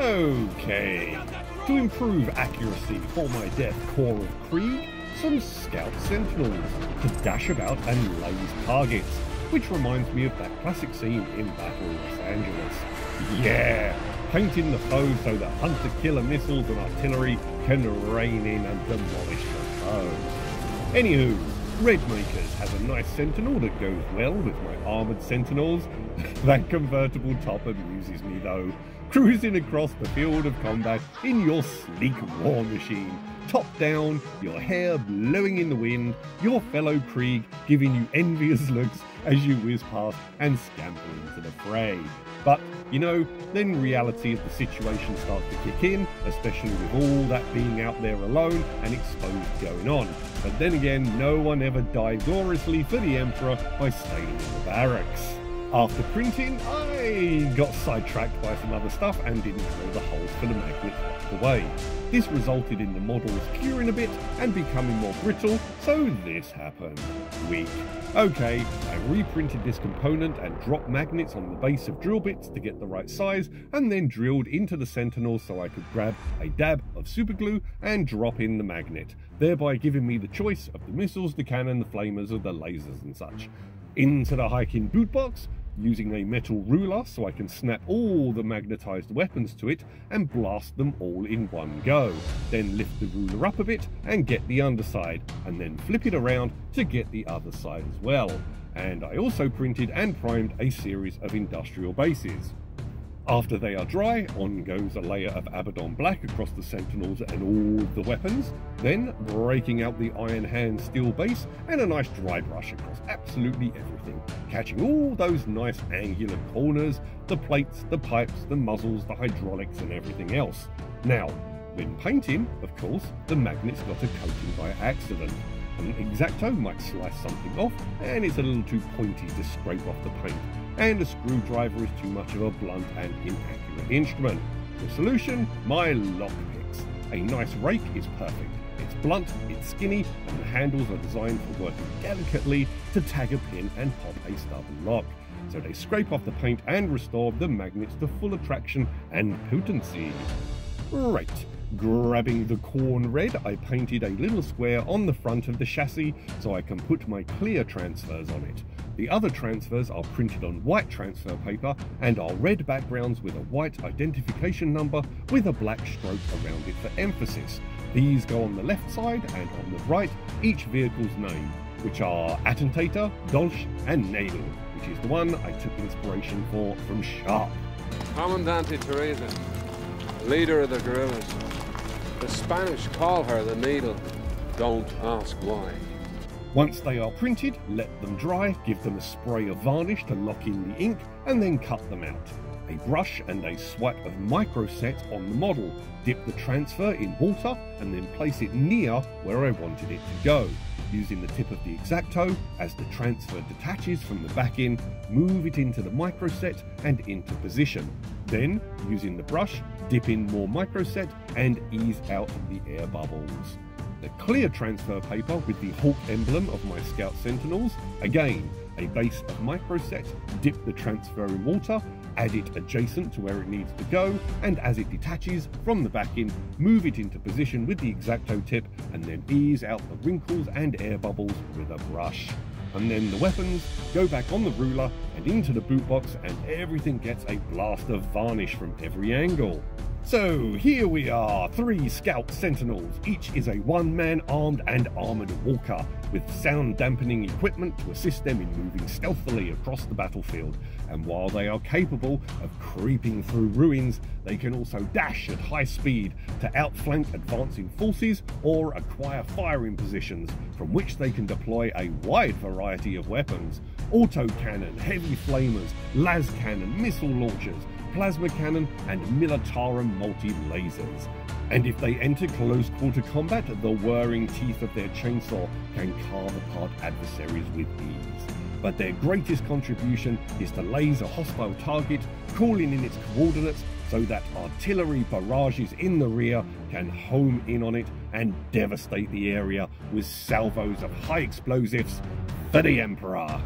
Okay, to improve accuracy for my Death Korps of Krieg, some Scout Sentinels to dash about and laze targets, which reminds me of that classic scene in Battle of Los Angeles. Yeah, painting the foe so that hunter-killer missiles and artillery can rain in and demolish the foe. Anywho, Redmakers has a nice sentinel that goes well with my armoured sentinels. that convertible top amuses me though, cruising across the field of combat in your sleek war machine, top down, your hair blowing in the wind, your fellow Krieg giving you envious looks as you whiz past and scamper into the fray. But, you know, then reality of the situation starts to kick in, especially with all that being out there alone and exposed going on. But then again, no one ever died gloriously for the Emperor by staying in the barracks. After printing, I got sidetracked by some other stuff and didn't drill the holes for the magnets away. This resulted in the models curing a bit and becoming more brittle, so this happened. Weak. Okay, I reprinted this component and dropped magnets on the base of drill bits to get the right size, and then drilled into the Sentinel so I could grab a dab of superglue and drop in the magnet, thereby giving me the choice of the missiles, the cannon, the flamers, or the lasers and such. Into the hiking boot box, using a metal ruler so I can snap all the magnetized weapons to it and blast them all in one go. Then lift the ruler up a bit and get the underside, and then flip it around to get the other side as well. And I also printed and primed a series of industrial bases. After they are dry, on goes a layer of Abaddon Black across the Sentinels and all the weapons, then breaking out the Iron Hand steel base and a nice dry brush across absolutely everything, catching all those nice angular corners, the plates, the pipes, the muzzles, the hydraulics and everything else. Now, when painting, of course, the magnets got a coating by accident. An X-Acto might slice something off and it's a little too pointy to scrape off the paint and a screwdriver is too much of a blunt and inaccurate instrument. The solution? My lockpicks. A nice rake is perfect. It's blunt, it's skinny, and the handles are designed for working delicately to tag a pin and pop a stubborn lock. So they scrape off the paint and restore the magnets to full attraction and potency. Right, Grabbing the Khorne Red, I painted a little square on the front of the chassis so I can put my clear transfers on it. The other transfers are printed on white transfer paper and are red backgrounds with a white identification number with a black stroke around it for emphasis. These go on the left side and on the right each vehicle's name, which are Attentator, Dolch and Nadel, which is the one I took inspiration for from Sharpe. Commandante Teresa, leader of the guerrillas. The Spanish call her the Needle. Don't ask why. Once they are printed, let them dry, give them a spray of varnish to lock in the ink, and then cut them out. A brush and a swipe of microset on the model. Dip the transfer in water and then place it near where I wanted it to go. Using the tip of the X-Acto, as the transfer detaches from the back end, move it into the microset and into position. Then, using the brush, dip in more microset and ease out the air bubbles. The clear transfer paper with the Hawk emblem of my Scout Sentinels, again, a base of microset, dip the transfer in water, add it adjacent to where it needs to go, and as it detaches from the back end, move it into position with the X-Acto tip, and then ease out the wrinkles and air bubbles with a brush. And then the weapons go back on the ruler and into the boot box, and everything gets a blast of varnish from every angle. So here we are, three Scout Sentinels. Each is a one-man armed and armoured walker, with sound dampening equipment to assist them in moving stealthily across the battlefield. And while they are capable of creeping through ruins, they can also dash at high speed to outflank advancing forces or acquire firing positions from which they can deploy a wide variety of weapons. Autocannon, heavy flamers, las cannon, missile launchers, plasma cannon, and Militarum multi-lasers. And if they enter close quarter combat, the whirring teeth of their chainsaw can carve apart adversaries with ease. But their greatest contribution is to laser hostile target, calling in its coordinates so that artillery barrages in the rear can home in on it and devastate the area with salvos of high explosives for the Emperor.